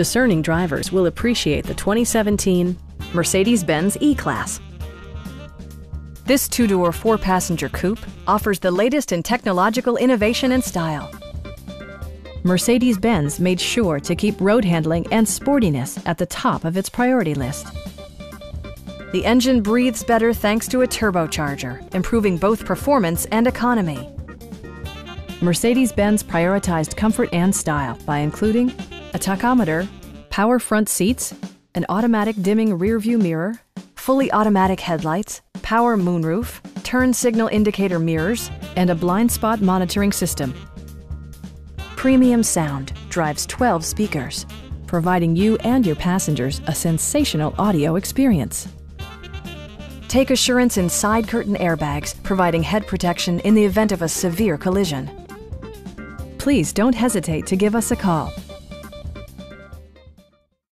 Discerning drivers will appreciate the 2017 Mercedes-Benz E-Class. This two-door, four-passenger coupe offers the latest in technological innovation and style. Mercedes-Benz made sure to keep road handling and sportiness at the top of its priority list. The engine breathes better thanks to a turbocharger, improving both performance and economy. Mercedes-Benz prioritized comfort and style by including a tachometer, power front seats, an automatic dimming rearview mirror, fully automatic headlights, power moonroof, turn signal indicator mirrors, and a blind spot monitoring system. Premium sound drives 12 speakers, providing you and your passengers a sensational audio experience. Take assurance in side curtain airbags, providing head protection in the event of a severe collision. Please don't hesitate to give us a call